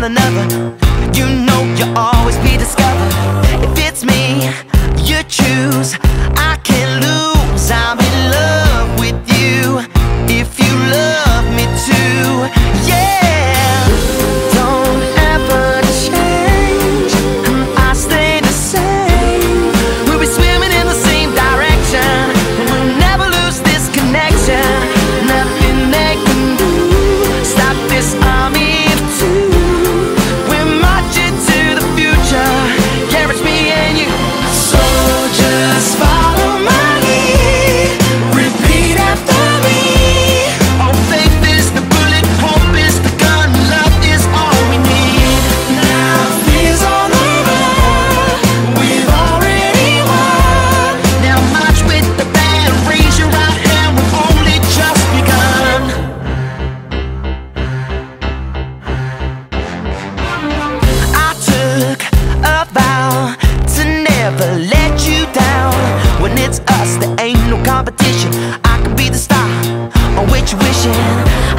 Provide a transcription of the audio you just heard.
find another. You know you'll always be discovered. If it's me, you choose never let you down. When it's us, there ain't no competition. I can be the star on which you wishing.